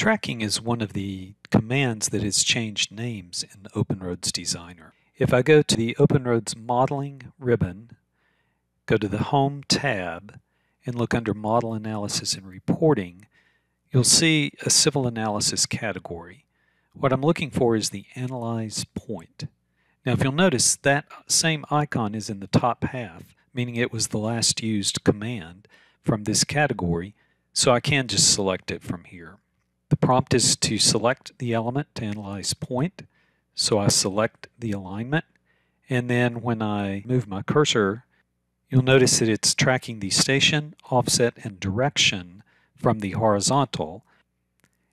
Tracking is one of the commands that has changed names in OpenRoads Designer. If I go to the OpenRoads Modeling ribbon, go to the Home tab, and look under Model Analysis and Reporting, you'll see a Civil Analysis category. What I'm looking for is the Analyze Point. Now if you'll notice that same icon is in the top half, meaning it was the last used command from this category, so I can just select it from here. The prompt is to select the element to analyze point. So I select the alignment. And then when I move my cursor, you'll notice that it's tracking the station, offset, and direction from the horizontal.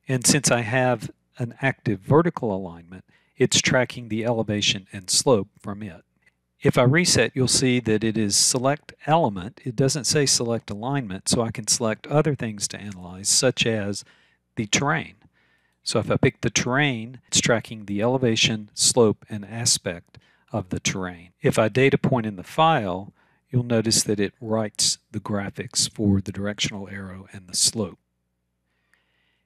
And since I have an active vertical alignment, it's tracking the elevation and slope from it. If I reset, you'll see that it is select element. It doesn't say select alignment, so I can select other things to analyze, such as the terrain. So if I pick the terrain, it's tracking the elevation, slope, and aspect of the terrain. If I data point in the file, you'll notice that it writes the graphics for the directional arrow and the slope.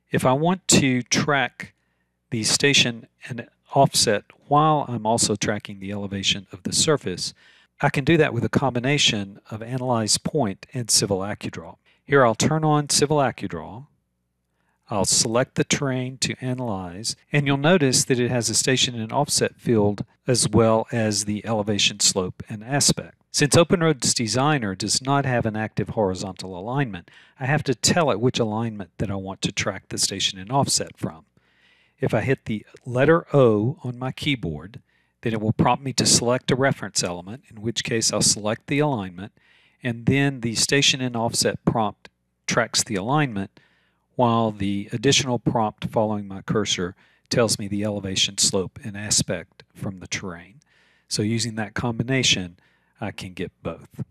If I want to track the station and offset while I'm also tracking the elevation of the surface, I can do that with a combination of Analyze Point and Civil AccuDraw. Here I'll turn on Civil AccuDraw I'll select the terrain to analyze, and you'll notice that it has a station and offset field as well as the elevation, slope, and aspect. Since OpenRoads Designer does not have an active horizontal alignment, I have to tell it which alignment that I want to track the station and offset from. If I hit the letter O on my keyboard, then it will prompt me to select a reference element, in which case I'll select the alignment, and then the station and offset prompt tracks the alignment while the additional prompt following my cursor tells me the elevation, slope, and aspect from the terrain. So using that combination, I can get both.